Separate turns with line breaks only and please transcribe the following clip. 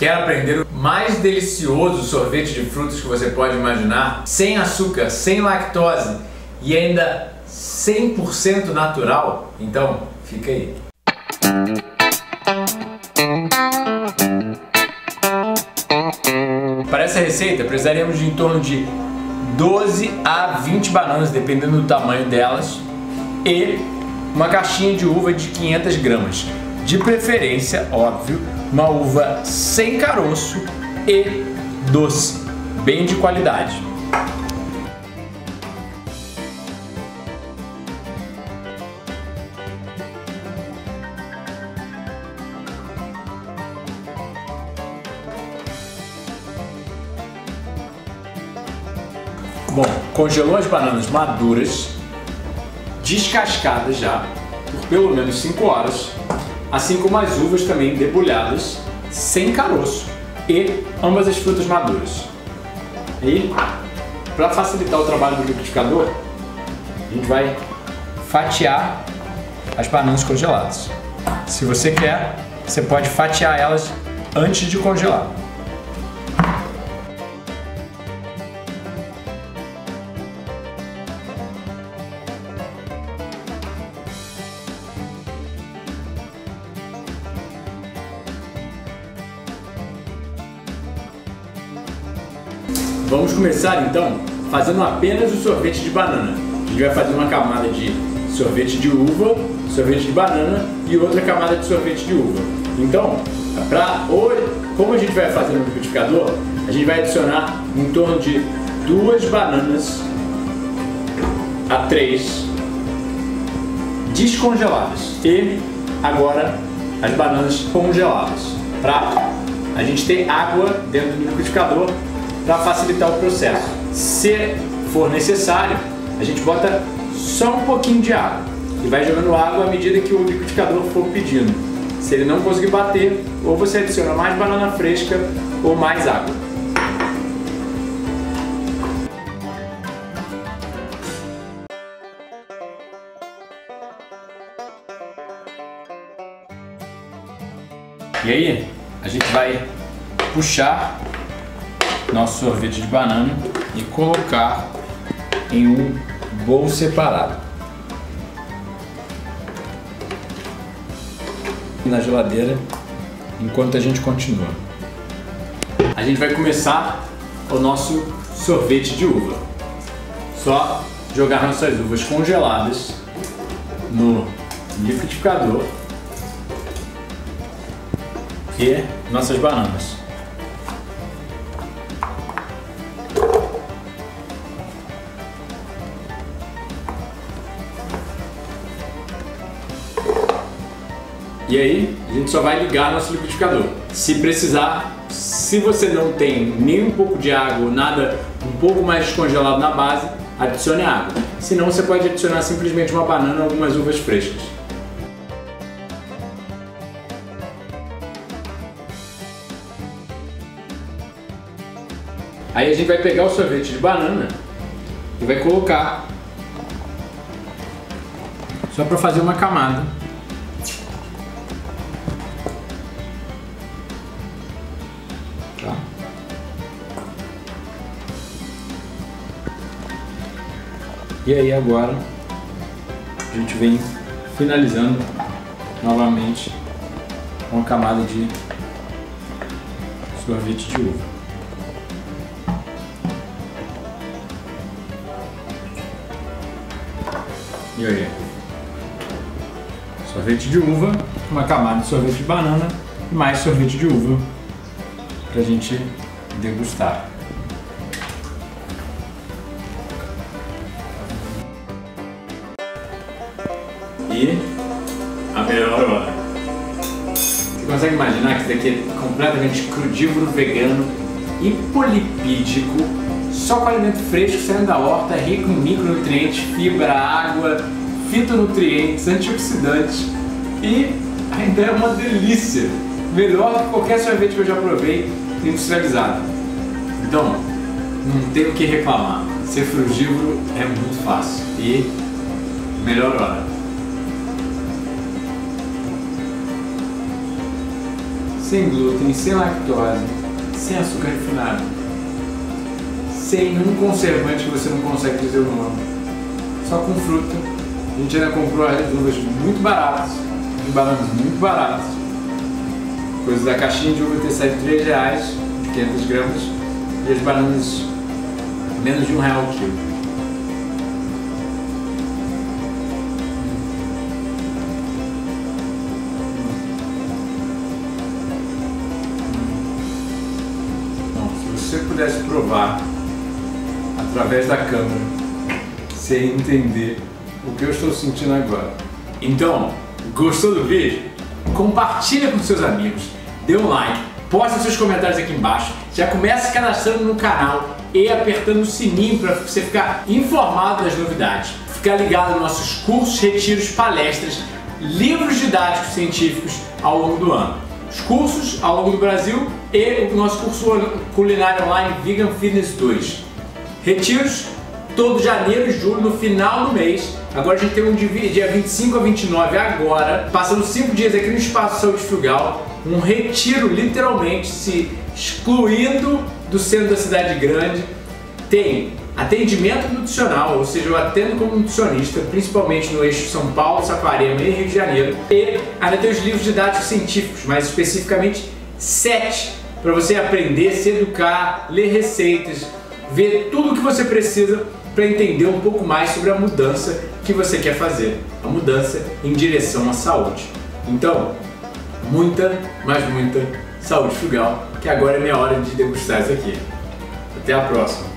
Quer aprender o mais delicioso sorvete de frutas que você pode imaginar? Sem açúcar, sem lactose e ainda 100% natural? Então, fica aí. Para essa receita, precisaríamos de em torno de 12 a 20 bananas, dependendo do tamanho delas, e uma caixinha de uva de 500 gramas. De preferência, óbvio, uma uva sem caroço e doce, bem de qualidade. Bom, congelou as bananas maduras, descascadas já, por pelo menos 5 horas, assim como as uvas também debulhadas, sem caroço, e ambas as frutas maduras. E, para facilitar o trabalho do liquidificador, a gente vai fatiar as bananas congeladas. Se você quer, você pode fatiar elas antes de congelar. Vamos começar então fazendo apenas o sorvete de banana. A gente vai fazer uma camada de sorvete de uva, sorvete de banana e outra camada de sorvete de uva. Então, pra, como a gente vai fazer no liquidificador, a gente vai adicionar em torno de duas bananas a três descongeladas e agora as bananas congeladas para a gente ter água dentro do liquidificador para facilitar o processo. Se for necessário, a gente bota só um pouquinho de água e vai jogando água à medida que o liquidificador for pedindo. Se ele não conseguir bater, ou você adiciona mais banana fresca ou mais água. E aí, a gente vai puxar nosso sorvete de banana e colocar em um bowl separado. Na geladeira enquanto a gente continua. A gente vai começar o nosso sorvete de uva. Só jogar nossas uvas congeladas no liquidificador e nossas bananas. E aí, a gente só vai ligar nosso liquidificador. Se precisar, se você não tem nem um pouco de água ou nada um pouco mais descongelado na base, adicione água. Se não, você pode adicionar simplesmente uma banana ou algumas uvas frescas. Aí a gente vai pegar o sorvete de banana e vai colocar só para fazer uma camada E aí agora a gente vem finalizando novamente com a camada de sorvete de uva. E aí? Sorvete de uva, uma camada de sorvete de banana e mais sorvete de uva pra gente degustar. E a melhor hora. Você consegue imaginar que isso daqui é completamente crudívoro, vegano e polipídico, só com alimento fresco saindo da horta, rico em micronutrientes, fibra, água, fitonutrientes, antioxidantes e ainda é uma delícia. Melhor do que qualquer sorvete que eu já provei industrializado. Então, não tem o que reclamar. Ser frugívoro é muito fácil e melhor hora. Sem glúten, sem lactose, sem açúcar refinado, sem nenhum conservante que você não consegue dizer o nome, só com fruta. A gente ainda comprou as uvas muito baratas, os bananas muito baratos. Coisa da caixinha de uva ter saído 3 reais, 500 gramas, e as bananas menos de um real o quilo. Você pudesse provar através da câmera, sem entender o que eu estou sentindo agora. Então, gostou do vídeo? Compartilha com seus amigos, dê um like, posta seus comentários aqui embaixo, já começa se cadastrando no canal e apertando o sininho para você ficar informado das novidades, ficar ligado nos nossos cursos, retiros, palestras, livros didáticos científicos ao longo do ano. Os cursos ao longo do Brasil e o nosso curso culinário online Vegan Fitness 2. Retiros todo janeiro e julho, no final do mês. Agora a gente tem um dia 25 a 29 agora, passando 5 dias aqui no Espaço Saúde Frugal, um retiro literalmente se excluindo do centro da cidade grande. Tem atendimento nutricional, ou seja, eu atendo como nutricionista, principalmente no eixo São Paulo, Saquarema e Rio de Janeiro. E ainda tem os livros didáticos científicos, mais especificamente sete, para você aprender, se educar, ler receitas, ver tudo o que você precisa para entender um pouco mais sobre a mudança que você quer fazer, a mudança em direção à saúde. Então, muita, mas muita saúde frugal, que agora é minha hora de degustar isso aqui. Até a próxima!